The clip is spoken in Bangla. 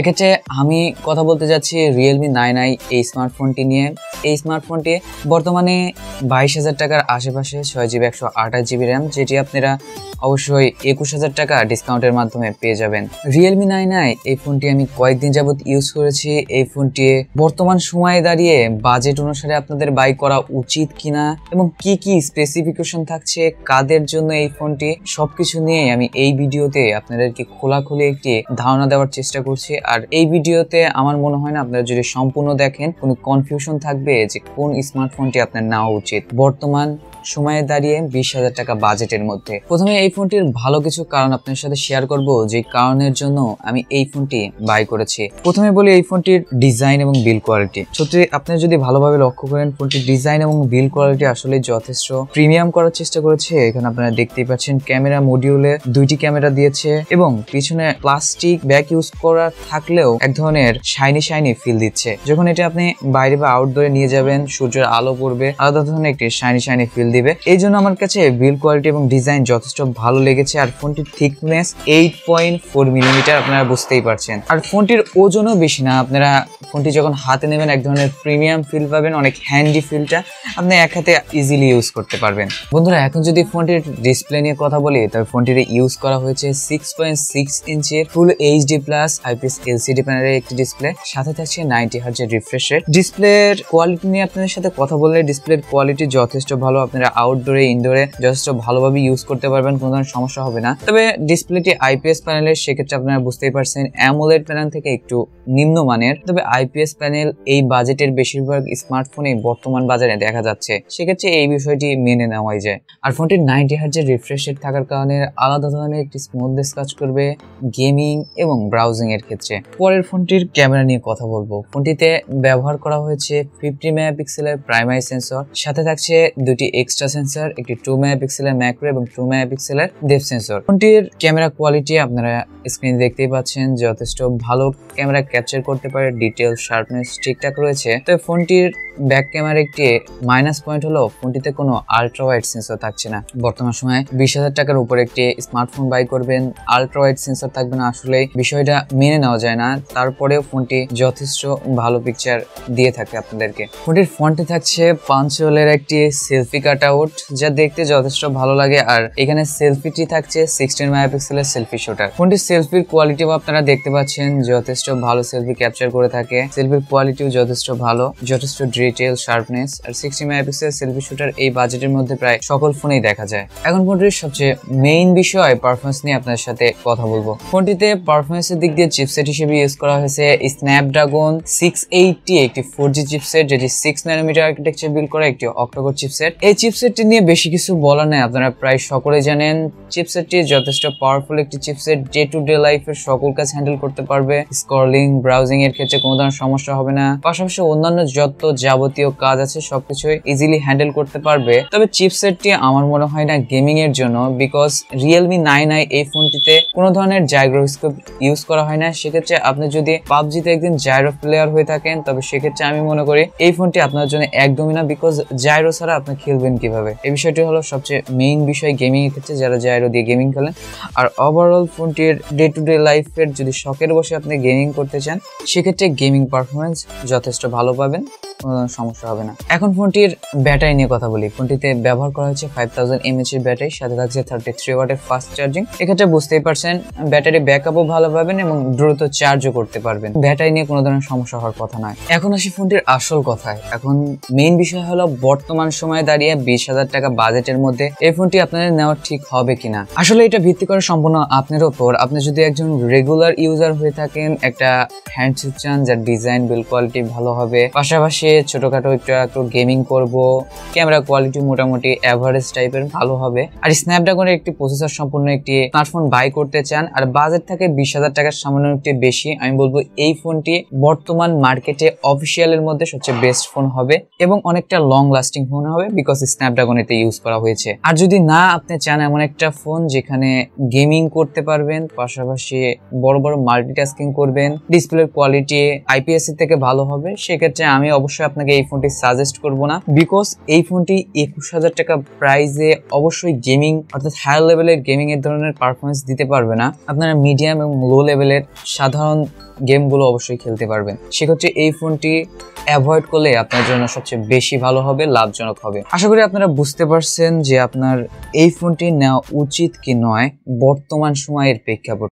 এক্ষেত্রে আমি কথা বলতে যাচ্ছি রিয়েলমি নাইন আই এই স্মার্টফোনটি নিয়ে। এই স্মার্টফোনটি বর্তমানে বাইশ হাজার টাকার আশেপাশে ছয় জিবি, একশো আঠাশ জিবি র্যাম যেটি আপনারা অবশ্যই একুশ হাজার টাকা ডিসকাউন্টের মাধ্যমে পেয়ে যাবেন। রিয়েলমি নাইন আই এই ফোনটি আমি কয়েকদিন যাবৎ ইউজ করেছি। এই ফোনটি বর্তমান সময়ে দাঁড়িয়ে বাজেট অনুসারে আপনাদের বাই করা উচিত কিনা এবং কি কি স্পেসিফিকেশন থাকছে, কাদের জন্য এই ফোনটি সবকিছু নিয়ে আমি এই ভিডিওতে আপনাদেরকে খোলাখুলি একটি ধারণা দেওয়ার চেষ্টা করছি। আর এই ভিডিওতে আমার মনে হয় না আপনারা যদি সম্পূর্ণ দেখেন, কোনো কনফিউশন থাকবে যে কোন স্মার্টফোনটি আপনার নেওয়া উচিত। বর্তমান সময়ে দাঁড়িয়ে বিশ হাজার টাকা বাজেটের মধ্যে। প্রথমে এই ফোনটির ভালো কিছু কারণ আপনার সাথে শেয়ার করব, যে কারণের জন্য আমি এই ফোনটি বাই করেছি। প্রথমে বলি এই ফোনটির ডিজাইন এবং বিল কোয়ালিটি সত্যি, আপনি যদি ভালোভাবে লক্ষ্য করেন ফোনটির ডিজাইন এবং বিল কোয়ালিটি আসলে যথেষ্ট। প্রিমিয়াম করার চেষ্টা করেছে, এখানে আপনারা দেখতেই পাচ্ছেন ক্যামেরা মডিউলে দুইটি ক্যামেরা দিয়েছে এবং পিছনে প্লাস্টিক ব্যাগ ইউজ করা থাকলেও এক ধরনের শাইনি শাইনি ফিল দিচ্ছে। যখন এটা আপনি বাইরে বা আউটডোরে নিয়ে যাবেন, সূর্যের আলো পড়বে, আলাদা ধরনের একটি শাইনি শাইনি ফিল দিবে। এই জন্য আমার কাছে বিল কোয়ালিটি এবং ডিজাইন যথেষ্ট ভালো লেগেছে আর ফোনটির thickness eight point four millimetre আপনারা বুঝতেই পারছেন। আর ফোনটির ওজনও বেশি না। আপনারা ফোনটি যখন হাতে নেবেন, এক ধরনের প্রিমিয়াম ফিল পাবেন, অনেক হ্যান্ডি ফিলটা আপনি এক হাতে ইজিলি ইউজ করতে পারবেন। বন্ধুরা, এখন যদি ফোনটির ডিসপ্লে নিয়ে কথা বলি, তবে ফোনটিতে ইউজ করা হয়েছে six point six ইঞ্চের full HD plus IPS LCD প্যানেলের একটি ডিসপ্লে সাথে থাকছে নাইনটি হার্জের রিফ্রেশ রেট ডিসপ্লের কোয়ালিটি নিয়ে আপনাদের সাথে কথা বললে ডিসপ্লের কোয়ালিটি যথেষ্ট ভালো, আপনারা আউটডোরে ইনডোরে যথেষ্ট ভালোভাবে ইউজ করতে পারবেন, কোনো ধরনের সমস্যা হবে না। তবে ডিসপ্লেটি আইপিএস প্যানেলের সেক্ষেত্রে আপনারা বুঝতেই পারছেন অ্যামোলেড প্যানেল থেকে একটু নিম্নমানের। তবে আইপিএস প্যানেল এই বাজেটের বেশিরভাগ স্মার্টফোনে বর্তমান বাজারে দেখা যাচ্ছে। সেক্ষেত্রে এই বিষয়টি মেনে নেওয়াই যায়। আর ফোনটির নাইনটি হার্জের রিফ্রেশ রেট থাকার কারণে আলাদা ধরনের একটি স্মুথনেস কাজ করবে গেমিং এবং ব্রাউজিং এর ক্ষেত্রে। পরের ফোনটির ক্যামেরা নিয়ে কথা বলব। ফোনটিতে ব্যবহার করা হয়েছে ফিফটি মেগাপিক্সেলের প্রাইমারি সেন্সর সাথে থাকছে দুটি এক্সট্রা সেন্সর একটি টু মেগাপিক্সেলের ম্যাক্রো এবং টু মেগাপিক্সেলের ডেপ সেন্সর ফোনটির ক্যামেরা কোয়ালিটি আপনারা স্ক্রিনে দেখতেই পাচ্ছেন, যথেষ্ট ভালো ক্যামেরা ক্যাপচার করতে পারে ডিটেল শার্পনেস ঠিকঠাক রয়েছে। তো ফোনটির ব্যাক ক্যামেরা একটি মাইনাস পয়েন্ট হলো, ফোনটিতে কোনো আলট্রা ওয়াইড সেন্সর থাকছে না। বর্তমান সময়ে বিশ হাজার টাকার উপর একটি স্মার্টফোন বাই করবেন আলট্রা ওয়াইড সেন্সর থাকবে না। আসলে বিষয়টা মেনে নেওয়া যায় না। তারপরেও ফোনটি যথেষ্ট ভালো পিকচার দিয়ে থাকে আপনাদেরকে। ফোনটির ফ্রন্টে থাকছে পাঁচ হোলের একটি সেলফি কাট আউট যা দেখতে যথেষ্ট ভালো লাগে। আর এখানে সেলফিটি থাকছে সিক্সটিন মেগাপিক্সেলের সেলফি শুটার ফোনটির সেলফির কোয়ালিটিও আপনারা দেখতে পাচ্ছেন, যথেষ্ট ভালো সেলফি ক্যাপচার করে থাকে। সেলফির কোয়ালিটিও যথেষ্ট ভালো, যথেষ্ট ডিটেল শার্পনেস আর সিক্সটি মেগাপিক্সেল সেলফি শুটার এই বাজেটের মধ্যে প্রায় সকল ফোনেই দেখা যায়। এখন ফোনটির সবচেয়ে মেইন বিষয় পারফরমেন্স নিয়ে আপনার সাথে কথা বলব। ফোনটিতে পারফরমেন্সের দিক দিয়ে চিপসেট হিসেবে ইউজ করা হয়েছে স্ন্যাপড্রাগন সিক্স এইটটি একটি ফোর জি চিপসেট যেটি সিক্স ন্যানোমিটার আর্কিটেকচার বিল করা, একটি অক্টোকর চিপসেট এই চিপসেটটি নিয়ে বেশি কিছু বলার নেই, আপনারা প্রায় সকলে জানেন চিপসেটটি যথেষ্ট পাওয়ারফুল একটি চিপসেট ডে টু ডে লাইফের সকল কাজ হ্যান্ডেল করতে পারবে। স্ক্রলিং ব্রাউজিং এর ক্ষেত্রে কোনো ধরনের সমস্যা হবে না। পাশাপাশি অন্যান্য যত যাবতীয় কাজ আছে, সবকিছুই ইজিলি হ্যান্ডেল করতে পারবে। তবে চিপসেটটি আমার মনে হয় না গেমিং এর জন্য বিকজ রিয়েলমি নাইন আই এই ফোনটিতে কোনো ধরনের জাইগ্রোস্কোপ ইউজ করা হয় না, সেক্ষেত্রে আপনি যদি পাবজিতে একদিন জাইরো প্লেয়ার হয়ে থাকেন, তবে সেক্ষেত্রে আমি মনে করি এই ফোনটি আপনার জন্য একদমই না বিকজ জাইরো ছাড়া আপনি খেলবেন কীভাবে? এই বিষয়টি হলো সবচেয়ে মেইন বিষয় গেমিং এর ক্ষেত্রে যারা জাইরো দিয়ে গেমিং খেলেন। আর ওভারঅল ফোনটির ডে টু ডে লাইফের যদি শখের বসে আপনি গেমিং করতে চান, সেক্ষেত্রে গেমিং পারফরমেন্স যথেষ্ট ভালো পাবেন। সমস্যা হবে না। এখন ফোনটির ব্যাটারি নিয়ে কথা বলি। ফোনটিতে ব্যবহার করা হয়েছে ফাইভ থাউজেন্ড এমএচ এর ব্যাটারি, সাথে থাকছে থার্টি থ্রি ওয়াটের ফাস্ট চার্জিং এক্ষেত্রে বুঝতেই পারছেন, ব্যাটারি ব্যাকআপও ভালো পাবেন এবং দ্রুত চার্জও করতে পারবেন। ব্যাটারি নিয়ে কোনো ধরনের সমস্যা হওয়ার কথা নয়। এখন আসি ফোনটির আসল কথায়। এখন মেইন বিষয় হলো বর্তমান সময়ে দাঁড়িয়ে বিশ হাজার টাকা বাজেটের মধ্যে এই ফোনটি আপনাদের নেওয়া ঠিক হবে কিনা। আসলে এটা ভিত্তি করে সম্পূর্ণ আপনার ওপর। আপনি যদি একজন রেগুলার ইউজার হয়ে থাকেন, একটা হ্যান্ডসেট চান যার ডিজাইন বিল কোয়ালিটি ভালো হবে, পাশাপাশি ছোটখাটো একটু একটু গেমিং করব। ক্যামেরা কোয়ালিটি মোটামুটি অ্যাভারেজ টাইপের ভালো হবে। আর স্ন্যাপড্রাগনের একটি প্রসেসর সম্পূর্ণ একটি স্মার্টফোন বাই করতে চান, আর বাজেট থাকে বিশ হাজার টাকার সামান্য একটি বেশি। আমি বলব এই ফোনটি বর্তমান মার্কেটে অফিসিয়ালের মধ্যে সবচেয়ে বেস্ট ফোন হবে এবং অনেকটা লং লাস্টিং ফোন হবে বিকজ স্ন্যাপড্রাগন এতে ইউজ করা হয়েছে। আর যদি না আপনি চান এমন একটা ফোন যেখানে গেমিং করতে পারবেন, পাশাপাশি বড় বড় মাল্টিটাস্কিং করবেন ডিসপ্লের কোয়ালিটি আইপিএস থেকে ভালো হবে, সেক্ষেত্রে আমি অবশ্যই অবশ্যই আপনাকে এই ফোনটি সাজেস্ট করব না। বিকজ এই ফোনটি একুশ হাজার টাকা প্রাইসে অবশ্যই গেমিং অর্থাৎ হায়ার লেভেলের গেমিং এর ধরনের পারফরমেন্স দিতে পারবে না। আপনারা মিডিয়াম এবং লো লেভেলের সাধারণ গেমগুলো অবশ্যই খেলতে পারবেন। সেক্ষেত্রে এই ফোনটি অ্যাভয়েড করলে আপনার জন্য সবচেয়ে বেশি ভালো হবে, লাভজনক হবে। আশা করি আপনারা বুঝতে পারছেন যে আপনার এই ফোনটি নেওয়া উচিত কি নয়, বর্তমান সময়ের প্রেক্ষাপট।